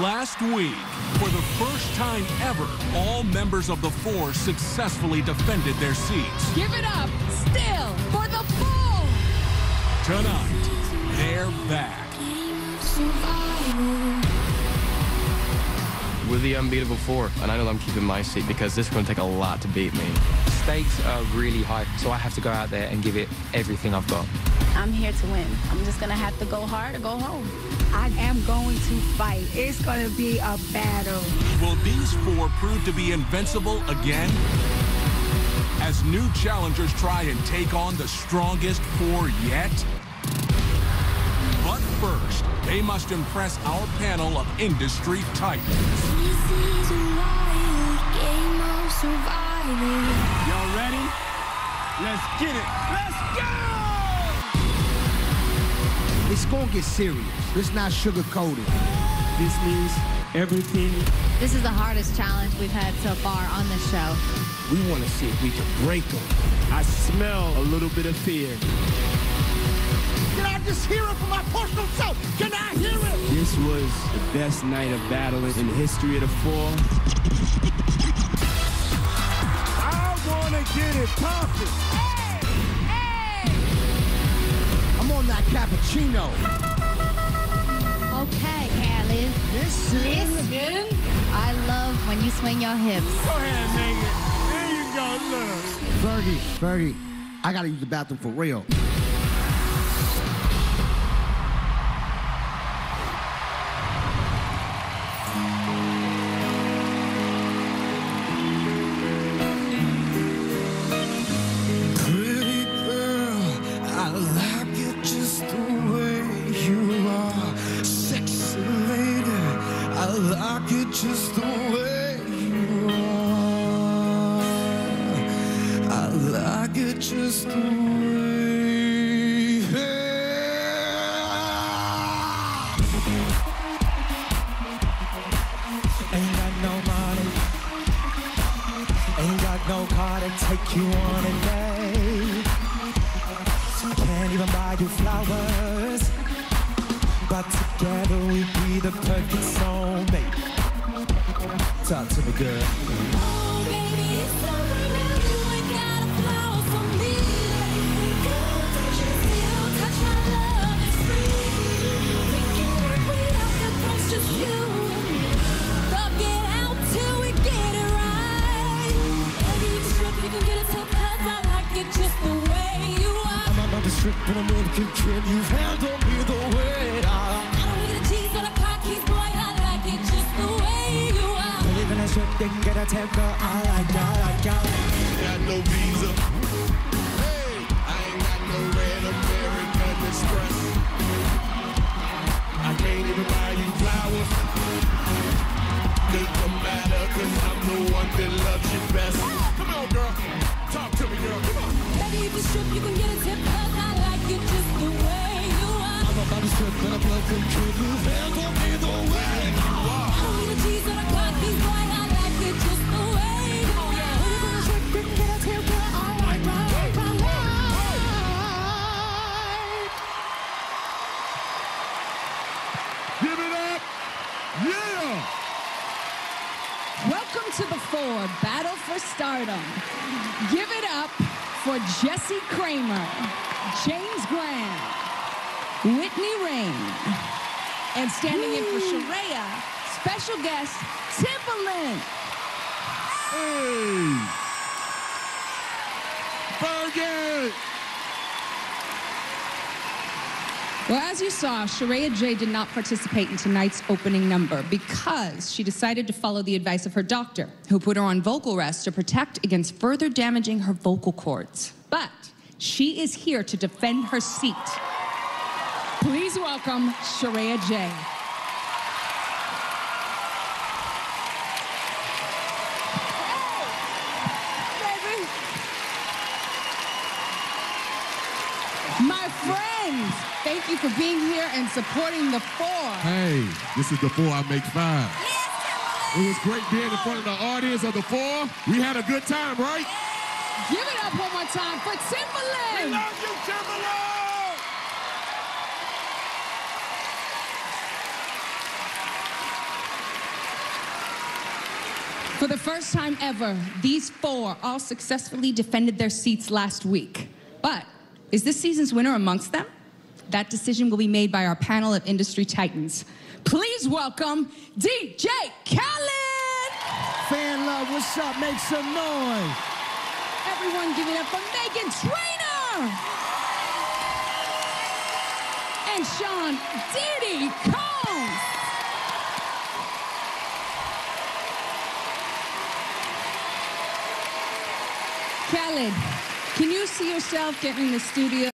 Last week, for the first time ever, all members of the Four successfully defended their seats. Give it up, still, for the Four! Tonight, they're back. We're the unbeatable four, and I know I'm keeping my seat because this is going to take a lot to beat me. Stakes are really high, so I have to go out there and give it everything I've got. I'm here to win. I'm just gonna have to go hard or go home. I am going to fight. It's gonna be a battle. Will these four prove to be invincible again? As new challengers try and take on the strongest four yet? But first, they must impress our panel of industry titans. Y'all ready? Let's get it. Let's go! It's gonna get serious. It's not sugar-coated. This means everything. This is the hardest challenge we've had so far on this show. We wanna see if we can break them. I smell a little bit of fear. Can I just hear it from my personal self? Can I hear it? This was the best night of battling in the history of the four. I wanna get it poppin'. Cappuccino. Okay, Alice. Listen. Listen. I love when you swing your hips. Go ahead, nigga. There you go, look. Fergie, Fergie, I gotta use the bathroom for real. Just the way you are. I like it just the way. Ain't got no money. Ain't got no car to take you on a date. Can't even buy you flowers. But together we'd be the perfect soulmate. Talk to me, girl. Just the way you are. I'm on the strip and I'm with you, kid. You've handled me the in a strip, then get a tip, girl. I like ya, I like ya. Got no visa. Hey, I ain't got no red American Express. I can't even buy you flowers. Doesn't matter, cause I'm the one that loves you best. Come on, girl. Talk to me, girl. Come on. Baby, if you strip, you can get a tip, 'cause I like it just the way you are. I'm about to strip and I'm looking kid. Welcome to the Four Battle for Stardom. Give it up for Jesse Kramer, James Graham, Whitney Reign, and standing in for Sharaya, special guest Timbaland. Hey. Fergie. Well, as you saw, Sharaya J did not participate in tonight's opening number because she decided to follow the advice of her doctor, who put her on vocal rest to protect against further damaging her vocal cords. But she is here to defend her seat. Please welcome Sharaya J. My friends, thank you for being here and supporting the Four. Hey, this is the four I make five. Yes, It was great being in front of the audience of the four. We had a good time, right? Give it up one more time for Timbaland. We love you, Timbaland! For the first time ever, these four all successfully defended their seats last week. But is this season's winner amongst them? That decision will be made by our panel of industry titans. Please welcome DJ Khaled! Fan love, what's up? Make some noise. Everyone give it up for Meghan Trainor! And Sean Diddy Combs! Khaled, can you see yourself getting in the studio